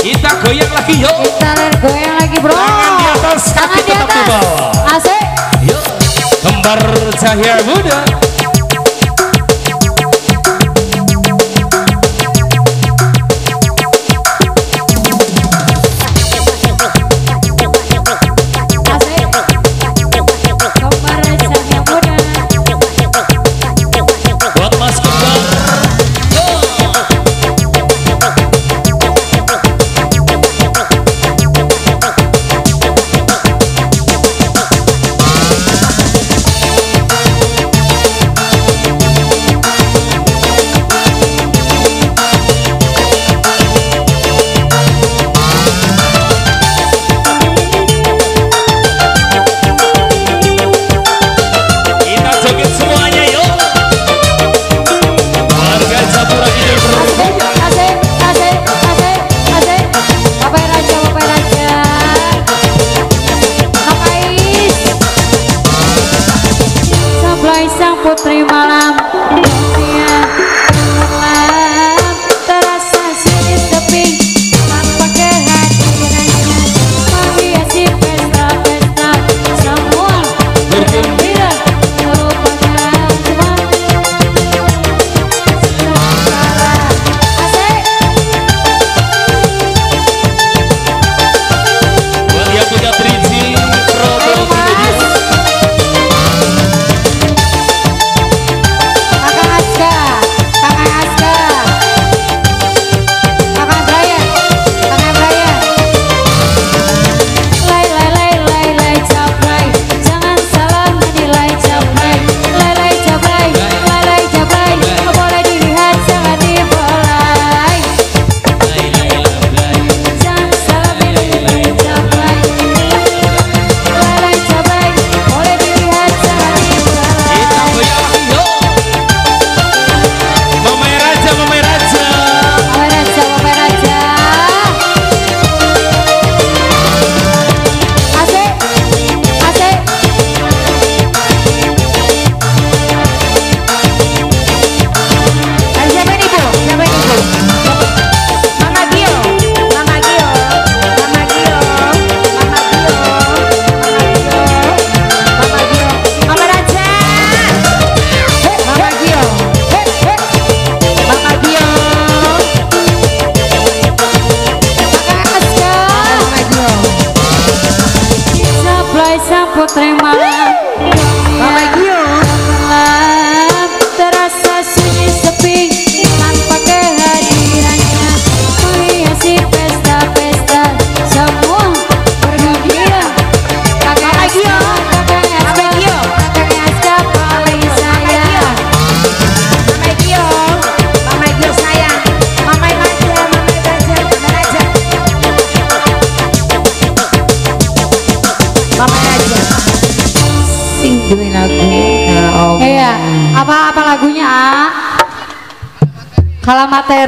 Kita goyang lagi yuk. Kita goyang lagi bro. Tangan di atas, Tangan kaki di atas. di bawah. Asik. Yuk. Kembar cahaya muda. Prima. vai se apotreimar. Mamãe, Iya, apa apa lagunya? Ah? Kalau.